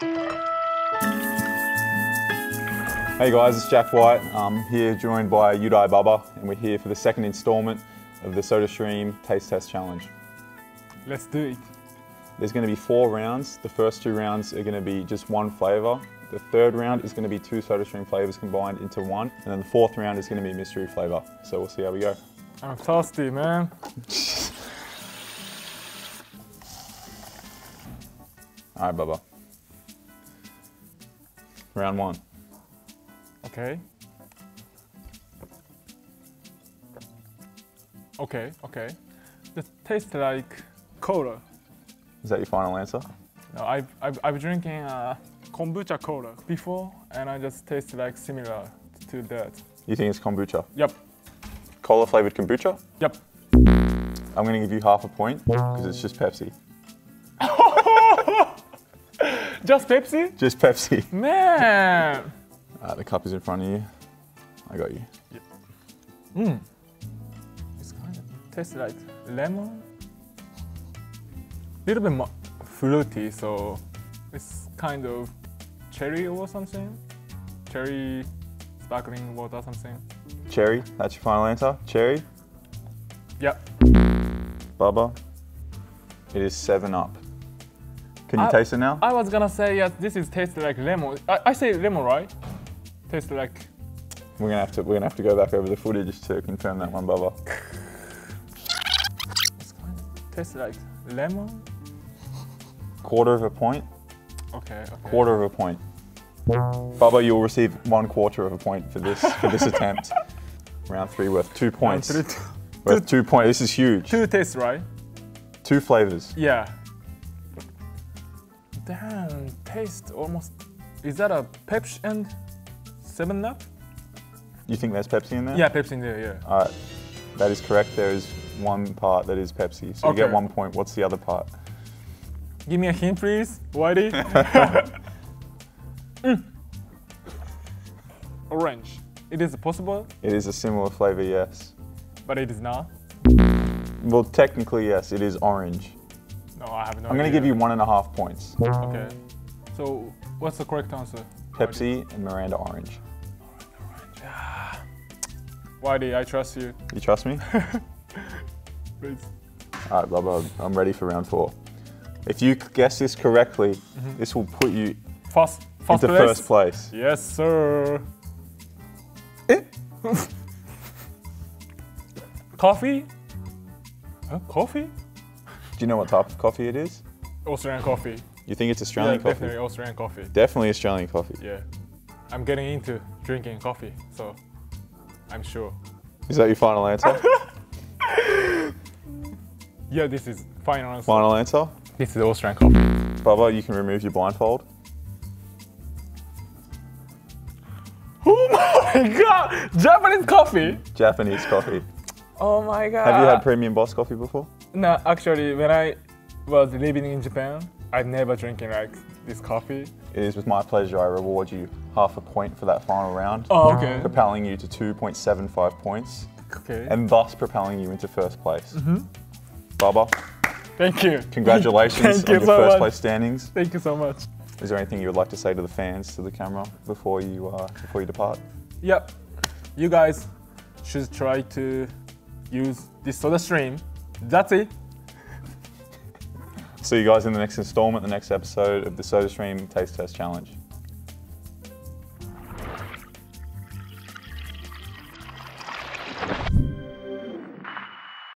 Hey guys, it's Jack White. I'm here joined by Yudai Baba, and we're here for the second installment of the SodaStream Taste Test Challenge. Let's do it. There's going to be four rounds. The first two rounds are going to be just one flavour. The third round is going to be two SodaStream flavours combined into one, and then the fourth round is going to be mystery flavour. So we'll see how we go. I'm thirsty, man. All right, Baba. Round one. Okay. Okay, okay. It tastes like cola. Is that your final answer? No, I've, I've, I've drinking uh, kombucha cola before, and I just taste like similar to that. You think it's kombucha? Yep, Cola flavoured kombucha? yep. I'm going to give you half a point because it's just Pepsi. Just Pepsi? Just Pepsi. Man! Uh, the cup is in front of you. I got you. Mm. It's kind of tastes like lemon. A Little bit mo- fruity, so it's kind of cherry or something. Cherry sparkling water something. Cherry, that's your final answer? Cherry? Yep. Bubba? It is 7 Up. Can you I- taste it now? I was gonna say yes, this is tastes like lemon. I, I say lemon, right? Tastes like We're gonna have to we're gonna have to go back over the footage to confirm that one, Bubba. it's kind of tastes like lemon. Quarter of a point. Okay. okay. Quarter of a point. Bubba, you'll receive one quarter of a point for this for this attempt. Round three worth two points. Three- Worth two points. This is huge. Two tastes, right? Two flavors. Yeah. Damn, taste almost. Is that a Pepsi and Seven Up? You think there's Pepsi in there? Yeah, Pepsi in there. Yeah. All right. That is correct. There is one part that is Pepsi. So you get one point. What's the other part? Give me a hint, please, Whitey. Mm. Orange. It is possible, It is a similar flavor, yes. but it is not. Well, technically, yes, it is orange. No, I have no I'm going to give you one and a half points. Okay. So, what's the correct answer? Pepsi and Mirinda Orange. Mirinda Orange. Whitey, I trust you. You trust me? Please. All right, Bubba, I'm ready for round four. If you guess this correctly, this will put you First, first into place. first place. Yes, sir. Eh? Coffee? Huh? Coffee? Do you know what type of coffee it is? Australian coffee. You think it's Australian yeah, coffee? definitely Australian coffee. Definitely Australian coffee. Yeah. I'm getting into drinking coffee, so I'm sure. Is that your final answer? Yeah, this is final answer. final answer? This is Australian coffee. Bubba, you can remove your blindfold. Oh my god! Japanese coffee! Japanese coffee. Oh my god. Have you had Premium Boss coffee before? No, actually, when I was living in Japan, I never drinking like this coffee. It is with my pleasure I reward you half a point for that final round, Oh, okay. propelling you to 2.75 points, Okay. and thus propelling you into first place. Bubba, Thank you. congratulations Thank you on your so first much. place standings. Thank you so much. Is there anything you would like to say to the fans, to the camera, before you uh, before you depart? Yep. You guys should try to use this soda stream. That's it. See you guys in the next installment, the next episode of the SodaStream Taste Test Challenge.